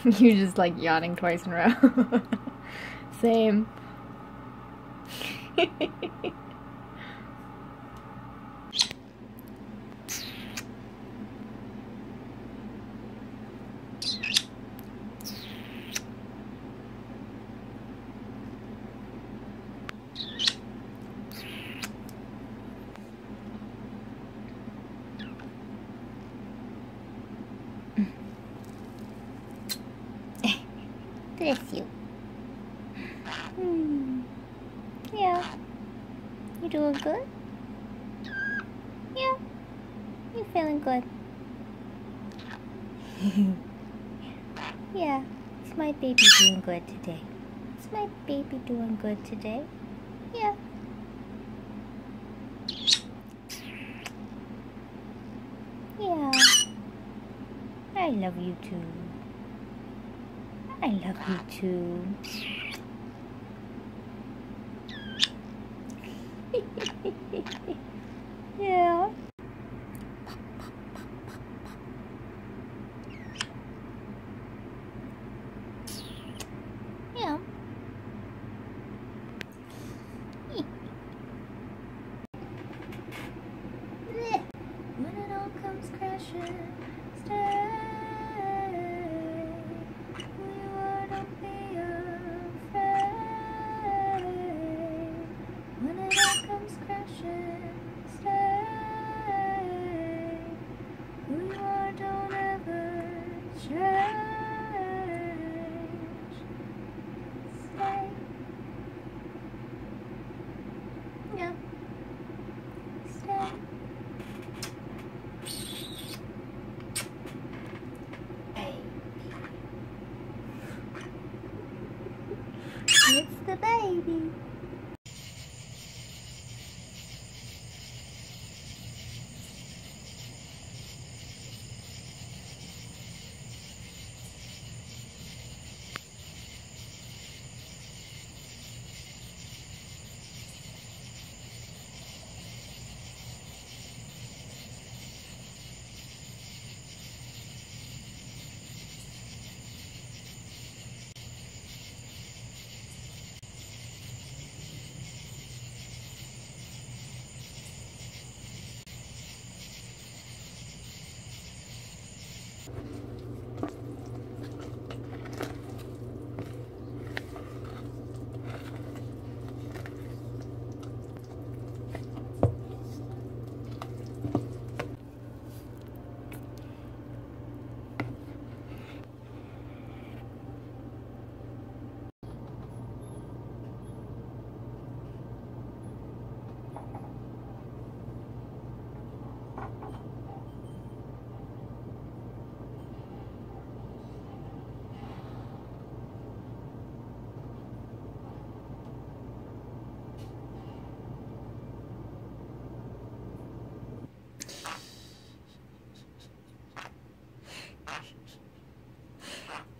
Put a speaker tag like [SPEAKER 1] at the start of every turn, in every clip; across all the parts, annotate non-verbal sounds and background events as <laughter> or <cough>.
[SPEAKER 1] <laughs> you just like yawning twice in a row. <laughs> Same. <laughs> Bless you. Hmm. Yeah. You doing good? Yeah. You feeling good? <laughs> yeah. Is my baby doing good today? Is my baby doing good today? Yeah. Yeah. I love you too. I love you too. <laughs> yeah. Yeah. <laughs> when it all comes crashing, stay.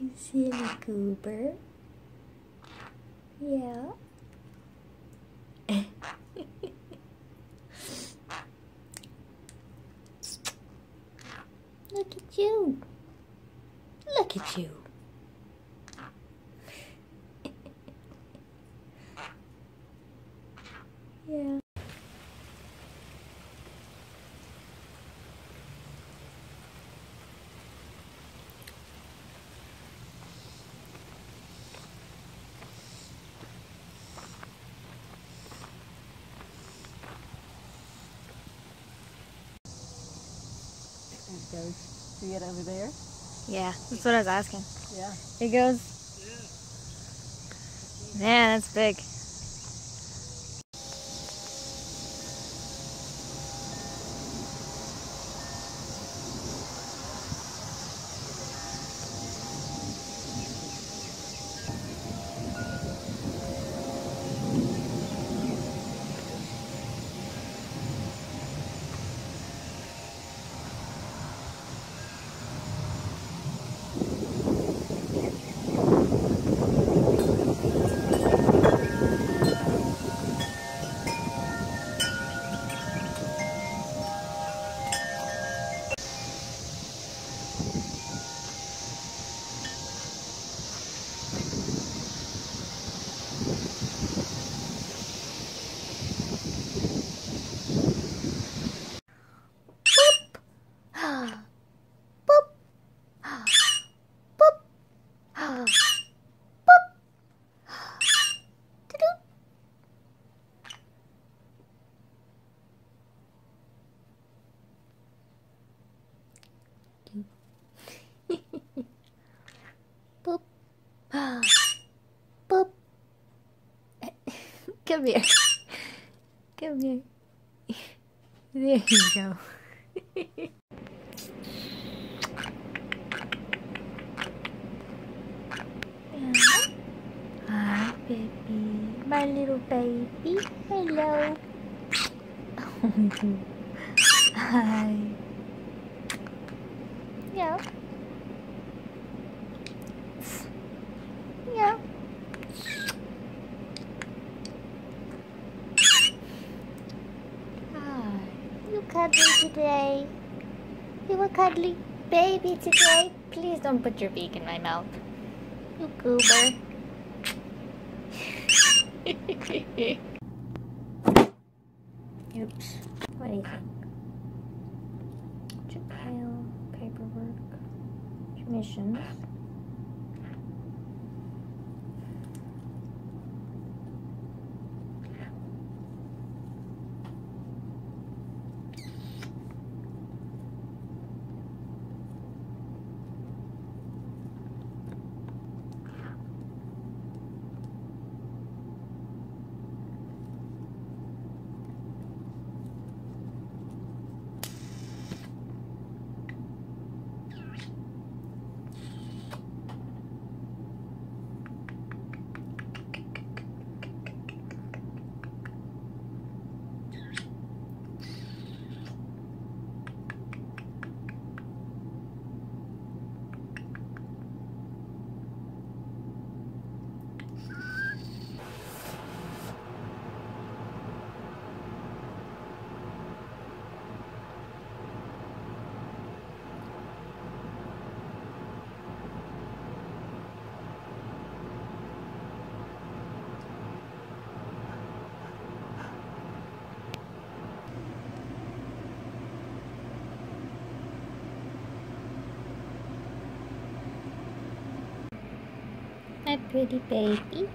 [SPEAKER 1] You silly goober. Yeah. Look you. Look at you. yeah.
[SPEAKER 2] Goes. See it over there?
[SPEAKER 1] Yeah, that's what I was asking.
[SPEAKER 2] Yeah.
[SPEAKER 1] It goes. Man, that's big. Come here. Come here. There you go. <laughs> Hi, baby. My little baby. Hello. <laughs> Hi. Yeah. Hi. You cuddly today? You a cuddly baby today? Please don't put your beak in my mouth. You goober. <laughs> Oops. What do you think? Japan, paperwork, commissions. Pretty baby.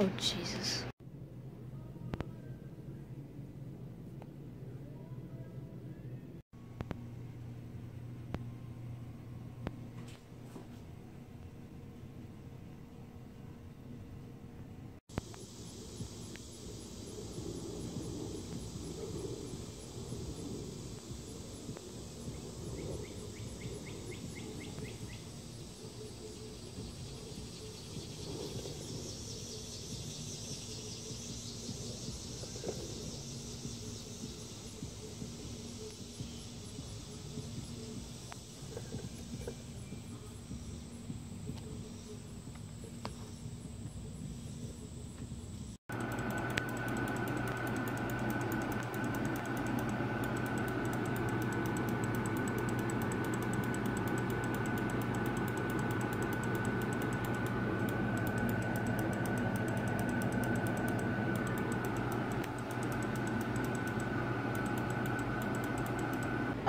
[SPEAKER 1] Oh, Jesus.